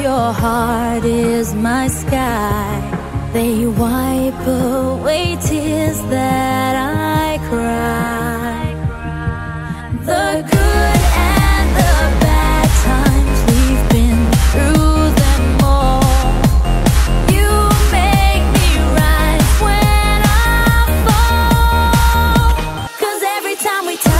your heart is my sky. They wipe away tears that I cry. The good and the bad times we've been through. Every time we talk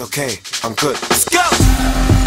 okay, I'm good. Let's go!